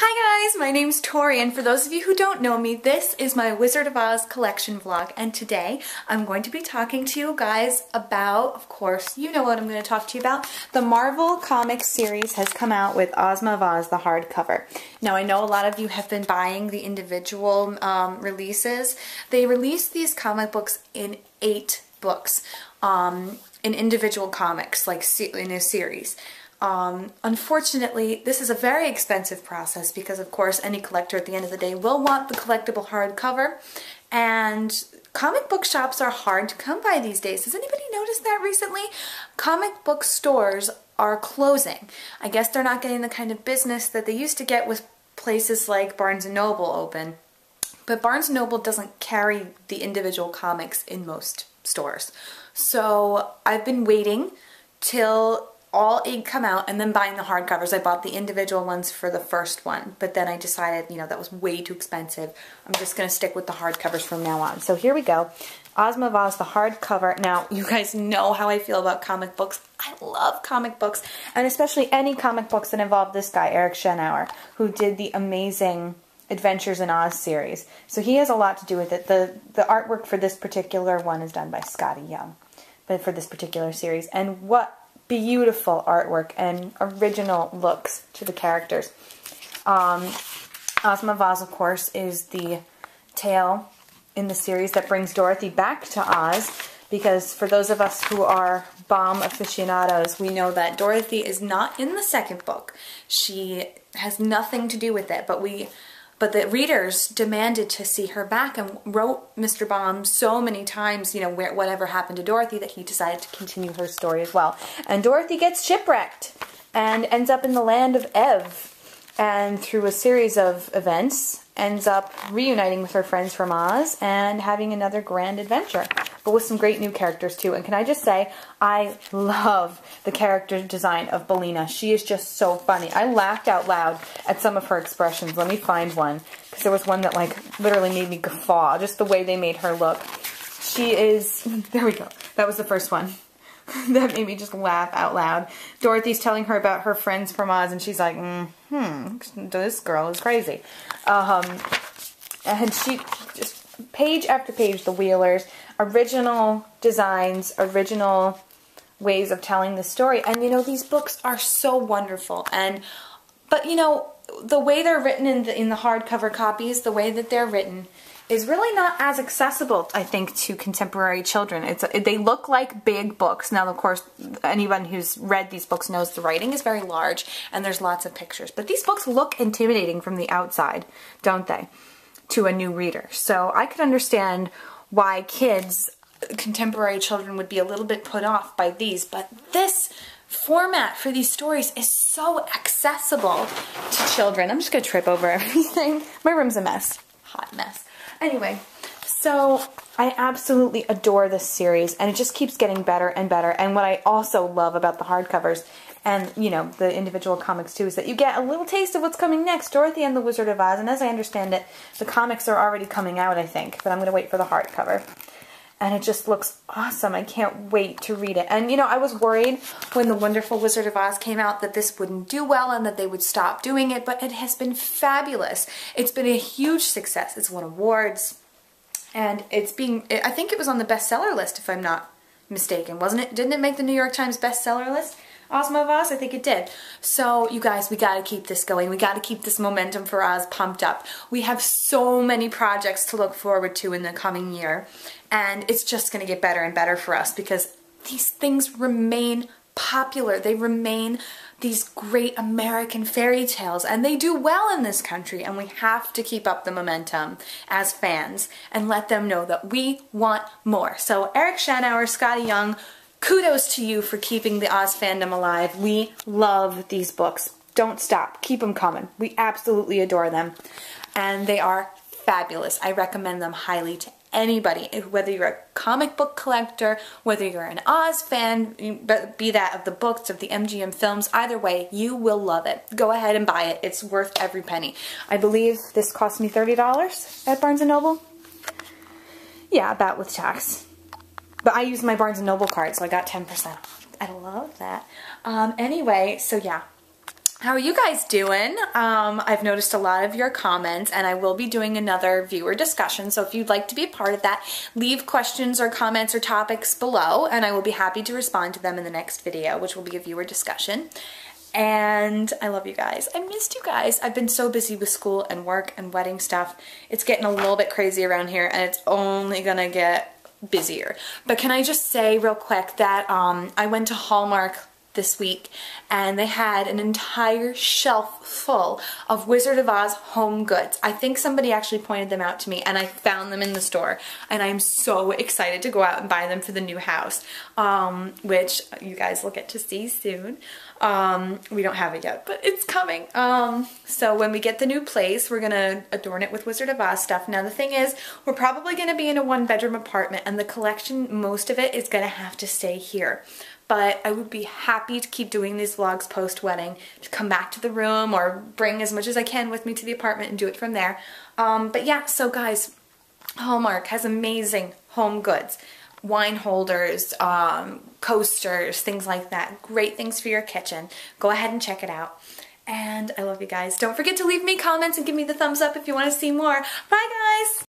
Hi guys, my name's Tori and for those of you who don't know me, this is my Wizard of Oz collection vlog and today I'm going to be talking to you guys about, of course, you know what I'm going to talk to you about. The Marvel Comics series has come out with Ozma of Oz, the hardcover. Now I know a lot of you have been buying the individual um, releases. They released these comic books in eight books, um, in individual comics, like in a series. Um, unfortunately, this is a very expensive process because, of course, any collector at the end of the day will want the collectible hardcover. And comic book shops are hard to come by these days. Has anybody noticed that recently? Comic book stores are closing. I guess they're not getting the kind of business that they used to get with places like Barnes & Noble open. But Barnes & Noble doesn't carry the individual comics in most stores. So I've been waiting till all eight come out and then buying the hardcovers. I bought the individual ones for the first one, but then I decided, you know, that was way too expensive. I'm just going to stick with the hardcovers from now on. So here we go. Ozma Oz, the hardcover. Now, you guys know how I feel about comic books. I love comic books, and especially any comic books that involve this guy, Eric Shanower, who did the amazing Adventures in Oz series. So he has a lot to do with it. The, the artwork for this particular one is done by Skottie Young, but for this particular series. And what beautiful artwork and original looks to the characters. Um, Ozma Oz, of course, is the tale in the series that brings Dorothy back to Oz because for those of us who are Baum aficionados, we know that Dorothy is not in the second book. She has nothing to do with it, but we but the readers demanded to see her back and wrote Mr. Baum so many times, you know, where, whatever happened to Dorothy, that he decided to continue her story as well. And Dorothy gets shipwrecked and ends up in the land of Ev. And through a series of events, ends up reuniting with her friends from Oz and having another grand adventure, but with some great new characters too. And can I just say, I love the character design of Billina. She is just so funny. I laughed out loud at some of her expressions. Let me find one, because there was one that like literally made me guffaw, just the way they made her look. She is, there we go, that was the first one. that made me just laugh out loud. Dorothy's telling her about her friends from Oz, and she's like, mm, hmm, this girl is crazy. Um, and she just, page after page, the Wheelers, original designs, original ways of telling the story. And, you know, these books are so wonderful. And, but, you know, the way they're written in the, in the hardcover copies, the way that they're written, is really not as accessible, I think, to contemporary children. It's They look like big books. Now, of course, anyone who's read these books knows the writing is very large and there's lots of pictures. But these books look intimidating from the outside, don't they, to a new reader. So I could understand why kids, contemporary children, would be a little bit put off by these. But this format for these stories is so accessible to children. I'm just to trip over everything. My room's a mess. Hot mess. Anyway, so I absolutely adore this series and it just keeps getting better and better. And what I also love about the hardcovers and, you know, the individual comics too is that you get a little taste of what's coming next. Dorothy and the Wizard of Oz. And as I understand it, the comics are already coming out, I think. But I'm going to wait for the hardcover and it just looks awesome. I can't wait to read it. And you know, I was worried when The Wonderful Wizard of Oz came out that this wouldn't do well and that they would stop doing it, but it has been fabulous. It's been a huge success. It's won awards and it's being, I think it was on the bestseller list if I'm not mistaken, wasn't it? Didn't it make the New York Times bestseller list? Ozma of Oz? I think it did. So you guys, we gotta keep this going. We gotta keep this momentum for Oz pumped up. We have so many projects to look forward to in the coming year. And it's just gonna get better and better for us because these things remain popular. They remain these great American fairy tales and they do well in this country and we have to keep up the momentum as fans and let them know that we want more. So Eric Shanower, Skottie Young, kudos to you for keeping the Oz fandom alive. We love these books. Don't stop. Keep them coming. We absolutely adore them. And they are fabulous. I recommend them highly to anybody, whether you're a comic book collector, whether you're an Oz fan, be that of the books, of the MGM films, either way, you will love it. Go ahead and buy it. It's worth every penny. I believe this cost me $30 at Barnes & Noble. Yeah, about with tax. But I used my Barnes & Noble card, so I got 10% I love that. Um, anyway, so yeah, how are you guys doing? Um, I've noticed a lot of your comments and I will be doing another viewer discussion. So if you'd like to be a part of that, leave questions or comments or topics below and I will be happy to respond to them in the next video, which will be a viewer discussion. And I love you guys. I missed you guys. I've been so busy with school and work and wedding stuff. It's getting a little bit crazy around here and it's only gonna get busier. But can I just say real quick that um, I went to Hallmark this week and they had an entire shelf full of Wizard of Oz home goods. I think somebody actually pointed them out to me and I found them in the store and I'm so excited to go out and buy them for the new house, um, which you guys will get to see soon. Um, we don't have it yet, but it's coming. Um, so when we get the new place, we're gonna adorn it with Wizard of Oz stuff. Now the thing is, we're probably gonna be in a one bedroom apartment and the collection, most of it is gonna have to stay here but I would be happy to keep doing these vlogs post-wedding, to come back to the room or bring as much as I can with me to the apartment and do it from there. Um, but yeah, so guys, Hallmark has amazing home goods. Wine holders, um, coasters, things like that. Great things for your kitchen. Go ahead and check it out. And I love you guys. Don't forget to leave me comments and give me the thumbs up if you want to see more. Bye guys!